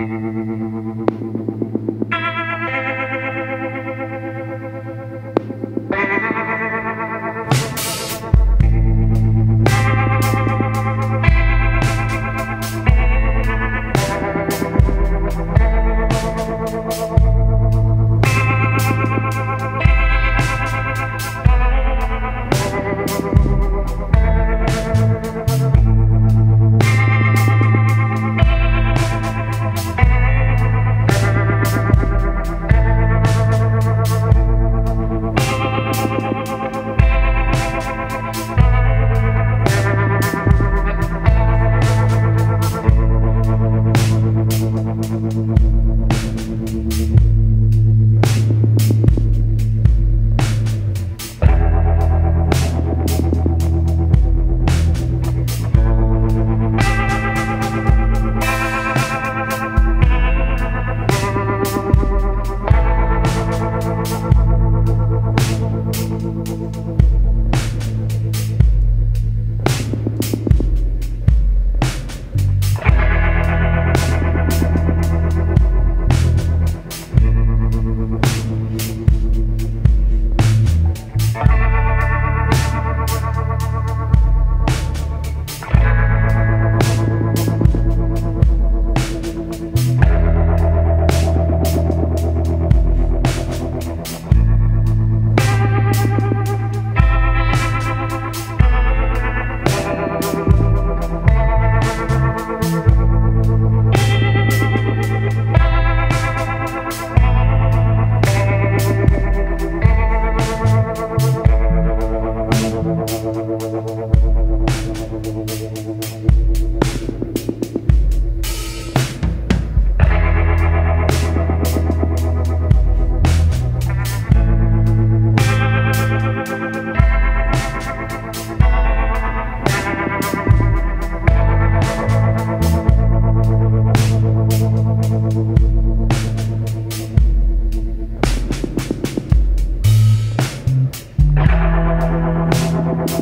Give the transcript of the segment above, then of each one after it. Thank mm-hmm. you.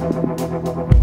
Gracias.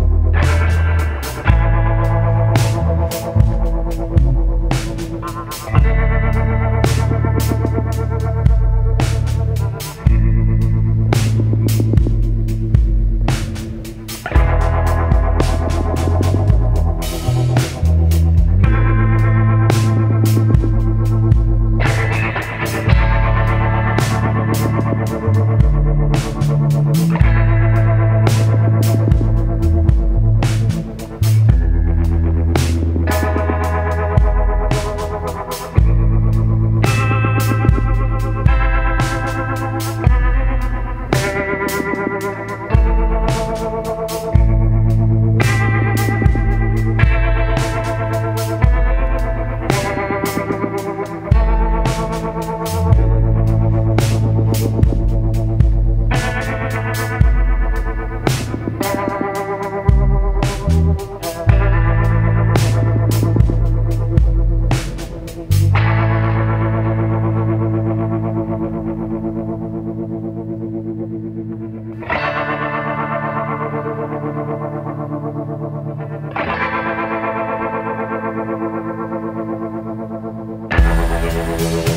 Thank